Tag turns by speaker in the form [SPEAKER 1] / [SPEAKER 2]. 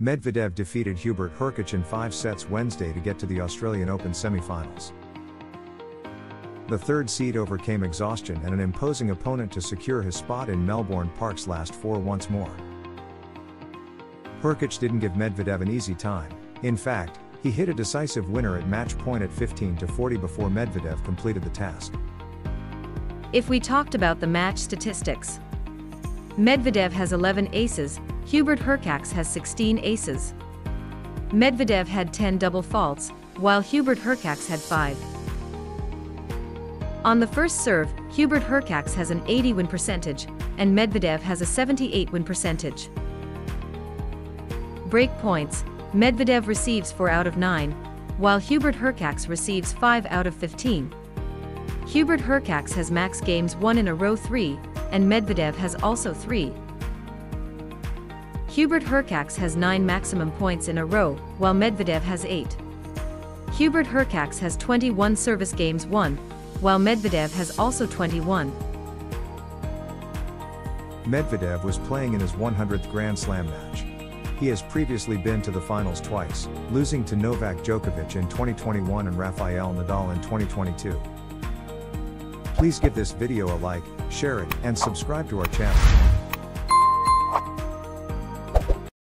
[SPEAKER 1] Medvedev defeated Hubert Hurkacz in five sets Wednesday to get to the Australian Open semi-finals. The third seed overcame exhaustion and an imposing opponent to secure his spot in Melbourne Park's last four once more. Hurkacz didn't give Medvedev an easy time. In fact, he hit a decisive winner at match point at 15 to 40 before Medvedev completed the task.
[SPEAKER 2] If we talked about the match statistics, Medvedev has 11 aces, Hubert Hurkacz has 16 aces. Medvedev had 10 double faults, while Hubert Hurkacz had 5. On the first serve, Hubert Hurkacz has an 80 win percentage, and Medvedev has a 78 win percentage. Break points, Medvedev receives 4 out of 9, while Hubert Hurkacz receives 5 out of 15. Hubert Hurkacz has max games won in a row 3, and Medvedev has also 3. Hubert Hurkacz has 9 maximum points in a row, while Medvedev has 8. Hubert Hurkacz has 21 service games won, while Medvedev has also 21.
[SPEAKER 1] Medvedev was playing in his 100th Grand Slam match. He has previously been to the finals twice, losing to Novak Djokovic in 2021 and Rafael Nadal in 2022. Please give this video a like, share it, and subscribe to our channel.